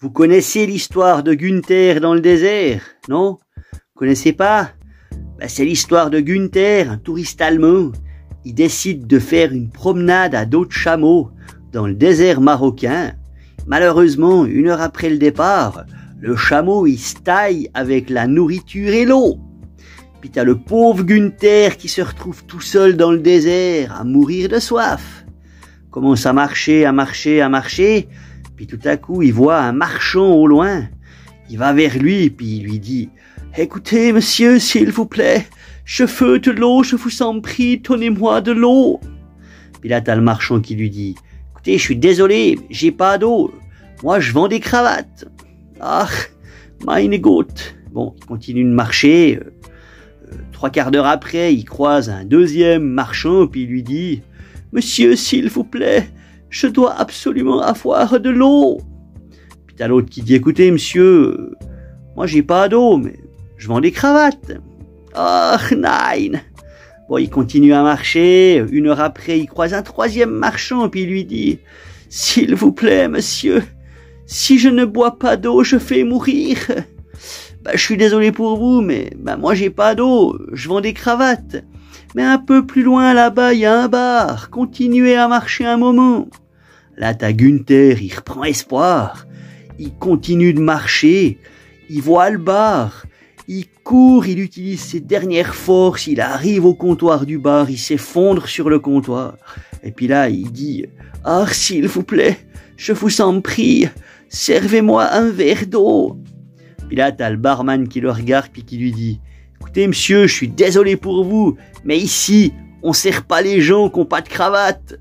Vous connaissez l'histoire de Gunther dans le désert, non? Vous connaissez pas? Ben, C'est l'histoire de Gunther, un touriste allemand. Il décide de faire une promenade à dos de chameau dans le désert marocain. Malheureusement, une heure après le départ, le chameau il se taille avec la nourriture et l'eau. Puis t'as le pauvre Gunther qui se retrouve tout seul dans le désert à mourir de soif. Commence à marcher, à marcher, à marcher. Puis tout à coup, il voit un marchand au loin. Il va vers lui, puis il lui dit, Écoutez, monsieur, s'il vous plaît, je veux de l'eau, je vous en prie, donnez-moi de l'eau. Puis là, t'as le marchand qui lui dit, Écoutez, je suis désolé, j'ai pas d'eau. Moi, je vends des cravates. Ah, meine Gott. Bon, il continue de marcher. Euh, euh, trois quarts d'heure après, il croise un deuxième marchand, puis il lui dit, Monsieur, s'il vous plaît, je dois absolument avoir de l'eau. Puis t'as l'autre qui dit, écoutez, monsieur, moi j'ai pas d'eau, mais je vends des cravates. Oh, nein. Bon, il continue à marcher. Une heure après, il croise un troisième marchand, puis il lui dit, s'il vous plaît, monsieur, si je ne bois pas d'eau, je fais mourir. Bah, je suis désolé pour vous, mais bah, moi j'ai pas d'eau, je vends des cravates. Mais un peu plus loin là-bas, il y a un bar. Continuez à marcher un moment. Là, t'as Gunther, il reprend espoir. Il continue de marcher. Il voit le bar. Il court, il utilise ses dernières forces. Il arrive au comptoir du bar. Il s'effondre sur le comptoir. Et puis là, il dit, ah, s'il vous plaît, je vous en prie, servez-moi un verre d'eau. Puis là, t'as le barman qui le regarde puis qui lui dit, Écoutez, monsieur, je suis désolé pour vous, mais ici, on sert pas les gens qui n'ont pas de cravate.